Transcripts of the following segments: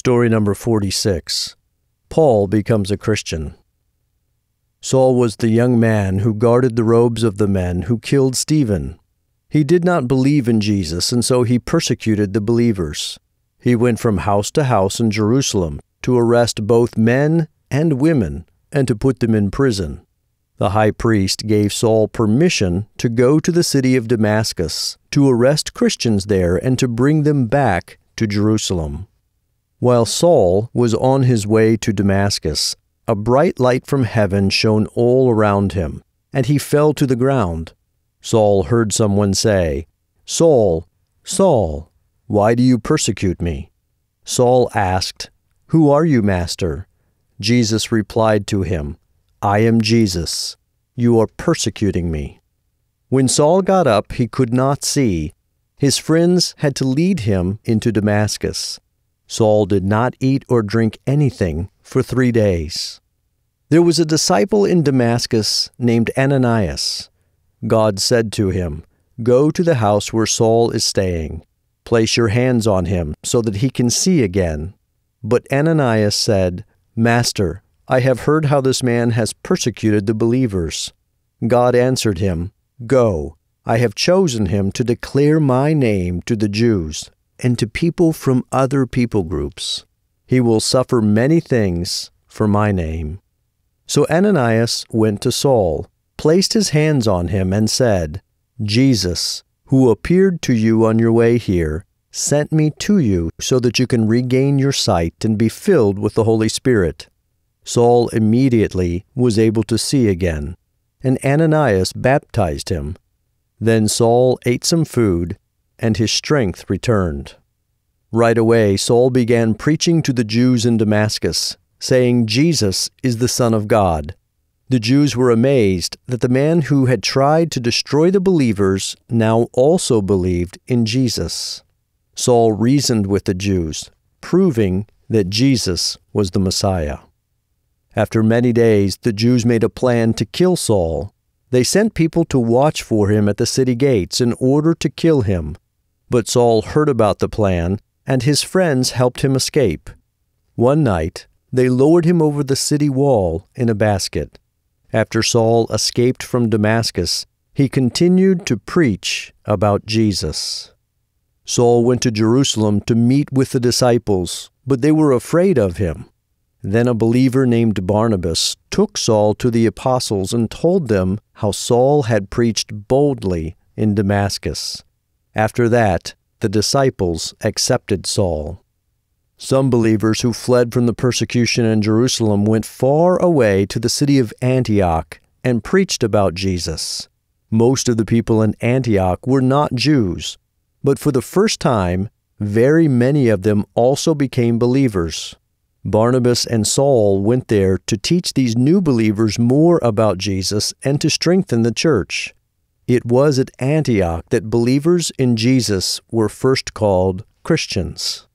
Story number 46 Paul becomes a Christian. Saul was the young man who guarded the robes of the men who killed Stephen. He did not believe in Jesus, and so he persecuted the believers. He went from house to house in Jerusalem to arrest both men and women and to put them in prison. The high priest gave Saul permission to go to the city of Damascus to arrest Christians there and to bring them back to Jerusalem. While Saul was on his way to Damascus, a bright light from heaven shone all around him, and he fell to the ground. Saul heard someone say, Saul, Saul, why do you persecute me? Saul asked, Who are you, Master? Jesus replied to him, I am Jesus. You are persecuting me. When Saul got up, he could not see. His friends had to lead him into Damascus. Saul did not eat or drink anything for three days. There was a disciple in Damascus named Ananias. God said to him, Go to the house where Saul is staying. Place your hands on him so that he can see again. But Ananias said, Master, I have heard how this man has persecuted the believers. God answered him, Go, I have chosen him to declare my name to the Jews and to people from other people groups. He will suffer many things for my name. So Ananias went to Saul, placed his hands on him, and said, Jesus, who appeared to you on your way here, sent me to you so that you can regain your sight and be filled with the Holy Spirit. Saul immediately was able to see again, and Ananias baptized him. Then Saul ate some food, and his strength returned. Right away, Saul began preaching to the Jews in Damascus, saying Jesus is the Son of God. The Jews were amazed that the man who had tried to destroy the believers now also believed in Jesus. Saul reasoned with the Jews, proving that Jesus was the Messiah. After many days, the Jews made a plan to kill Saul. They sent people to watch for him at the city gates in order to kill him. But Saul heard about the plan, and his friends helped him escape. One night, they lowered him over the city wall in a basket. After Saul escaped from Damascus, he continued to preach about Jesus. Saul went to Jerusalem to meet with the disciples, but they were afraid of him. Then a believer named Barnabas took Saul to the apostles and told them how Saul had preached boldly in Damascus. After that, the disciples accepted Saul. Some believers who fled from the persecution in Jerusalem went far away to the city of Antioch and preached about Jesus. Most of the people in Antioch were not Jews, but for the first time, very many of them also became believers. Barnabas and Saul went there to teach these new believers more about Jesus and to strengthen the church. It was at Antioch that believers in Jesus were first called Christians.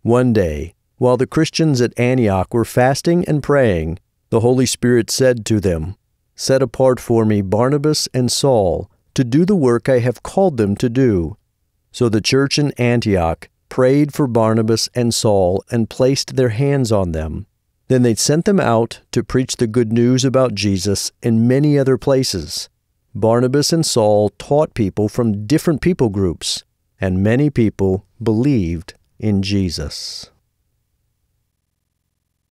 One day, while the Christians at Antioch were fasting and praying, the Holy Spirit said to them, Set apart for me Barnabas and Saul to do the work I have called them to do. So the church in Antioch prayed for Barnabas and Saul and placed their hands on them. Then they sent them out to preach the good news about Jesus in many other places. Barnabas and Saul taught people from different people groups, and many people believed in Jesus.